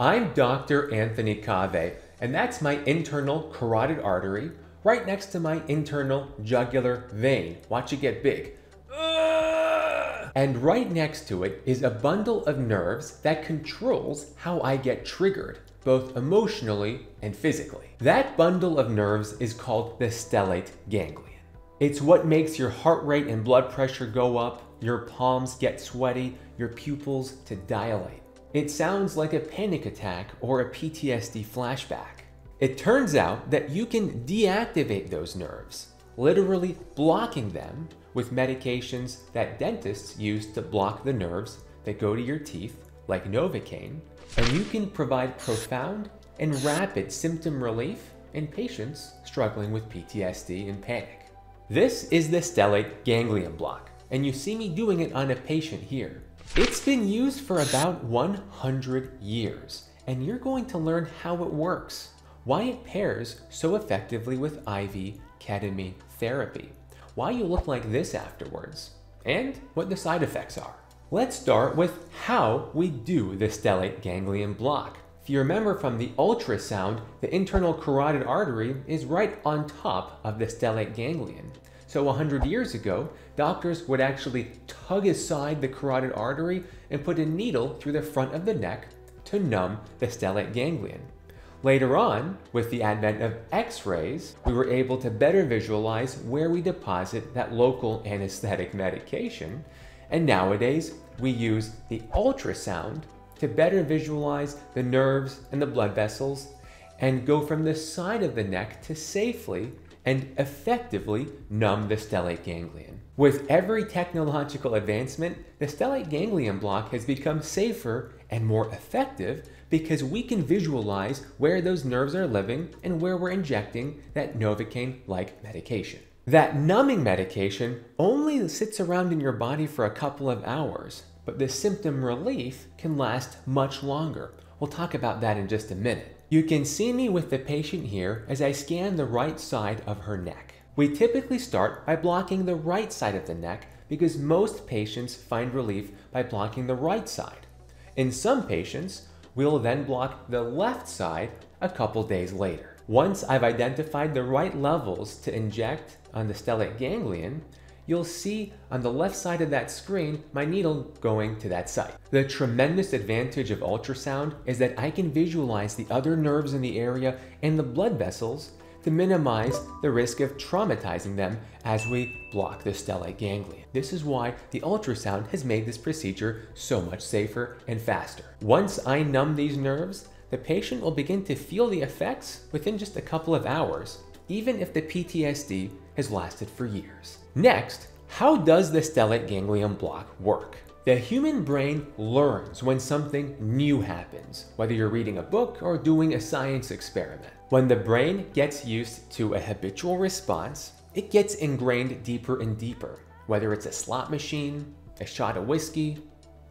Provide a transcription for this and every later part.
I'm Dr. Anthony Kaveh, and that's my internal carotid artery right next to my internal jugular vein. Watch it get big. And right next to it is a bundle of nerves that controls how I get triggered, both emotionally and physically. That bundle of nerves is called the stellate ganglion. It's what makes your heart rate and blood pressure go up, your palms get sweaty, your pupils to dilate. It sounds like a panic attack or a PTSD flashback. It turns out that you can deactivate those nerves, literally blocking them with medications that dentists use to block the nerves that go to your teeth, like Novocaine, and you can provide profound and rapid symptom relief in patients struggling with PTSD and panic. This is the stellate ganglion block, and you see me doing it on a patient here. It's been used for about 100 years, and you're going to learn how it works, why it pairs so effectively with IV ketamine therapy, why you look like this afterwards, and what the side effects are. Let's start with how we do the stellate ganglion block. If you remember from the ultrasound, the internal carotid artery is right on top of the stellate ganglion. So 100 years ago, doctors would actually tug aside the carotid artery and put a needle through the front of the neck to numb the stellate ganglion. Later on, with the advent of x-rays, we were able to better visualize where we deposit that local anesthetic medication. And nowadays, we use the ultrasound to better visualize the nerves and the blood vessels and go from the side of the neck to safely and effectively numb the stellate ganglion. With every technological advancement, the stellate ganglion block has become safer and more effective because we can visualize where those nerves are living and where we're injecting that Novocaine-like medication. That numbing medication only sits around in your body for a couple of hours, but the symptom relief can last much longer. We'll talk about that in just a minute. You can see me with the patient here as I scan the right side of her neck. We typically start by blocking the right side of the neck because most patients find relief by blocking the right side. In some patients, we'll then block the left side a couple days later. Once I've identified the right levels to inject on the stellate ganglion, you'll see on the left side of that screen my needle going to that site. The tremendous advantage of ultrasound is that I can visualize the other nerves in the area and the blood vessels to minimize the risk of traumatizing them as we block the stellate ganglion. This is why the ultrasound has made this procedure so much safer and faster. Once I numb these nerves, the patient will begin to feel the effects within just a couple of hours, even if the PTSD has lasted for years. Next, how does the stellate ganglion block work? The human brain learns when something new happens, whether you're reading a book or doing a science experiment. When the brain gets used to a habitual response, it gets ingrained deeper and deeper, whether it's a slot machine, a shot of whiskey,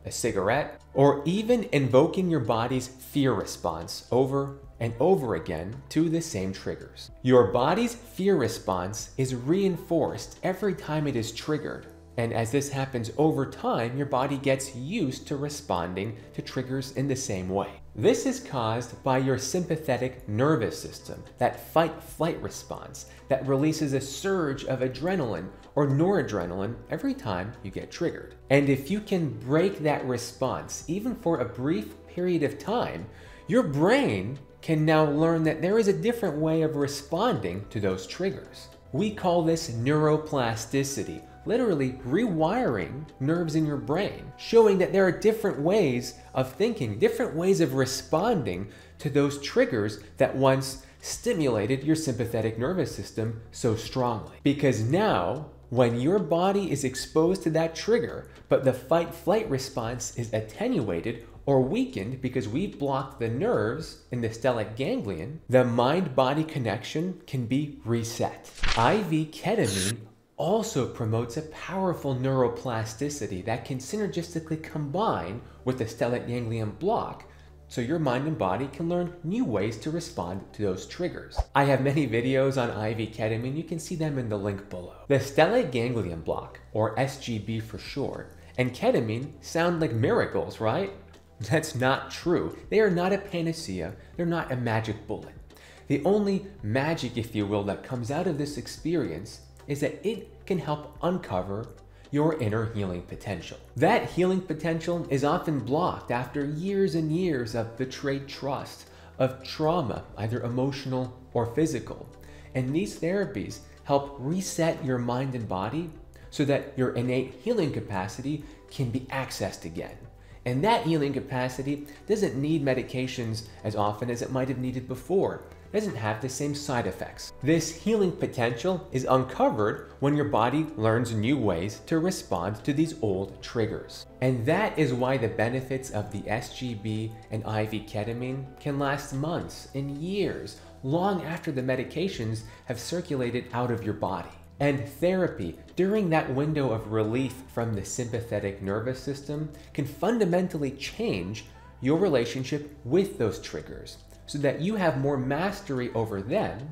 a cigarette, or even invoking your body's fear response over and over again to the same triggers. Your body's fear response is reinforced every time it is triggered. And as this happens over time, your body gets used to responding to triggers in the same way. This is caused by your sympathetic nervous system, that fight-flight response that releases a surge of adrenaline or noradrenaline every time you get triggered. And if you can break that response, even for a brief period of time, your brain can now learn that there is a different way of responding to those triggers. We call this neuroplasticity, literally rewiring nerves in your brain, showing that there are different ways of thinking, different ways of responding to those triggers that once stimulated your sympathetic nervous system so strongly. Because now, when your body is exposed to that trigger, but the fight flight response is attenuated or weakened because we've blocked the nerves in the stellate ganglion, the mind-body connection can be reset. IV ketamine also promotes a powerful neuroplasticity that can synergistically combine with the stellate ganglion block so your mind and body can learn new ways to respond to those triggers. I have many videos on IV ketamine, you can see them in the link below. The stellate ganglion block, or SGB for short, and ketamine sound like miracles, right? That's not true. They are not a panacea, they're not a magic bullet. The only magic, if you will, that comes out of this experience is that it can help uncover your inner healing potential. That healing potential is often blocked after years and years of betrayed trust, of trauma, either emotional or physical. And these therapies help reset your mind and body so that your innate healing capacity can be accessed again. And that healing capacity doesn't need medications as often as it might have needed before. Doesn't have the same side effects. This healing potential is uncovered when your body learns new ways to respond to these old triggers. And that is why the benefits of the SGB and IV ketamine can last months and years, long after the medications have circulated out of your body. And therapy during that window of relief from the sympathetic nervous system can fundamentally change your relationship with those triggers so that you have more mastery over them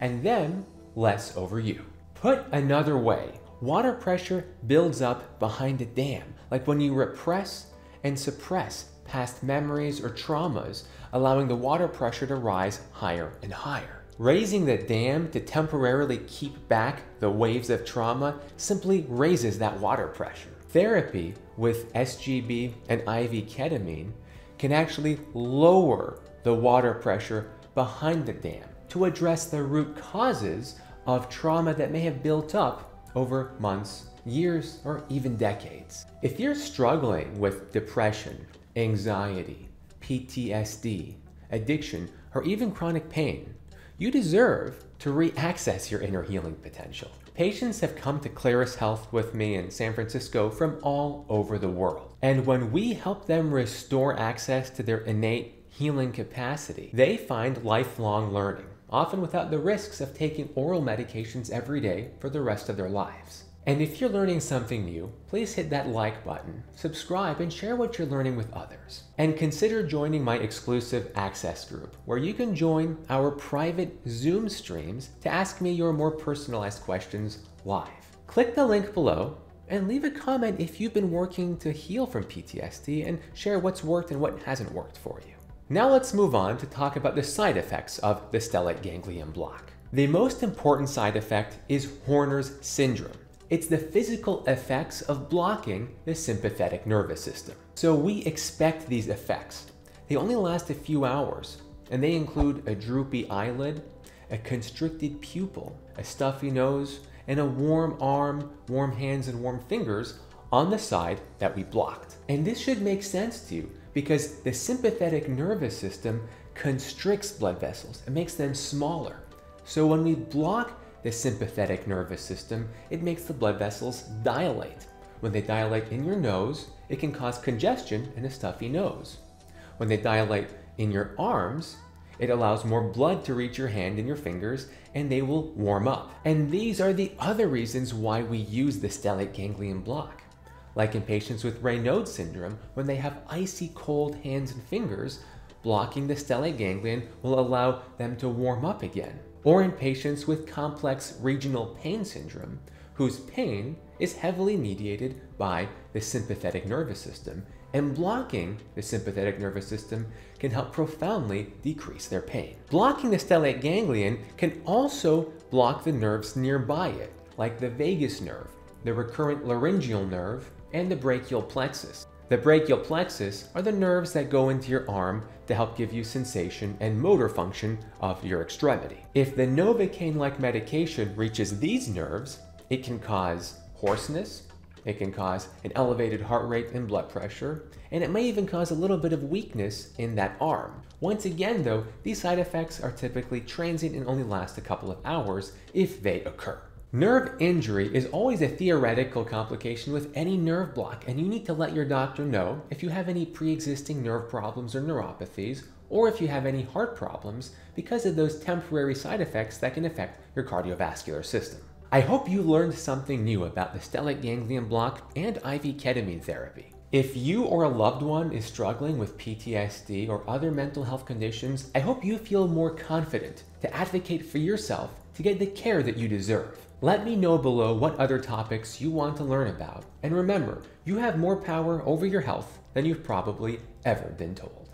and them less over you. Put another way, water pressure builds up behind a dam, like when you repress and suppress past memories or traumas, allowing the water pressure to rise higher and higher. Raising the dam to temporarily keep back the waves of trauma simply raises that water pressure. Therapy with SGB and IV ketamine can actually lower the water pressure behind the dam to address the root causes of trauma that may have built up over months, years, or even decades. If you're struggling with depression, anxiety, PTSD, addiction, or even chronic pain, you deserve to re-access your inner healing potential. Patients have come to Clarus Health with me in San Francisco from all over the world. And when we help them restore access to their innate healing capacity, they find lifelong learning, often without the risks of taking oral medications every day for the rest of their lives. And if you're learning something new, please hit that like button, subscribe, and share what you're learning with others. And consider joining my exclusive access group, where you can join our private Zoom streams to ask me your more personalized questions live. Click the link below and leave a comment if you've been working to heal from PTSD and share what's worked and what hasn't worked for you. Now let's move on to talk about the side effects of the stellate ganglion block. The most important side effect is Horner's syndrome. It's the physical effects of blocking the sympathetic nervous system. So we expect these effects. They only last a few hours, and they include a droopy eyelid, a constricted pupil, a stuffy nose, and a warm arm, warm hands, and warm fingers on the side that we blocked. And this should make sense to you because the sympathetic nervous system constricts blood vessels. It makes them smaller. So when we block the sympathetic nervous system, it makes the blood vessels dilate. When they dilate in your nose, it can cause congestion and a stuffy nose. When they dilate in your arms, it allows more blood to reach your hand and your fingers, and they will warm up. And these are the other reasons why we use the stellate ganglion block. Like in patients with Raynaud syndrome, when they have icy cold hands and fingers, blocking the stellate ganglion will allow them to warm up again or in patients with complex regional pain syndrome, whose pain is heavily mediated by the sympathetic nervous system, and blocking the sympathetic nervous system can help profoundly decrease their pain. Blocking the stellate ganglion can also block the nerves nearby it, like the vagus nerve, the recurrent laryngeal nerve, and the brachial plexus. The brachial plexus are the nerves that go into your arm to help give you sensation and motor function of your extremity. If the Novocaine-like medication reaches these nerves, it can cause hoarseness, it can cause an elevated heart rate and blood pressure, and it may even cause a little bit of weakness in that arm. Once again though, these side effects are typically transient and only last a couple of hours if they occur. Nerve injury is always a theoretical complication with any nerve block, and you need to let your doctor know if you have any pre-existing nerve problems or neuropathies, or if you have any heart problems because of those temporary side effects that can affect your cardiovascular system. I hope you learned something new about the stellate ganglion block and IV ketamine therapy. If you or a loved one is struggling with PTSD or other mental health conditions, I hope you feel more confident to advocate for yourself to get the care that you deserve. Let me know below what other topics you want to learn about. And remember, you have more power over your health than you've probably ever been told.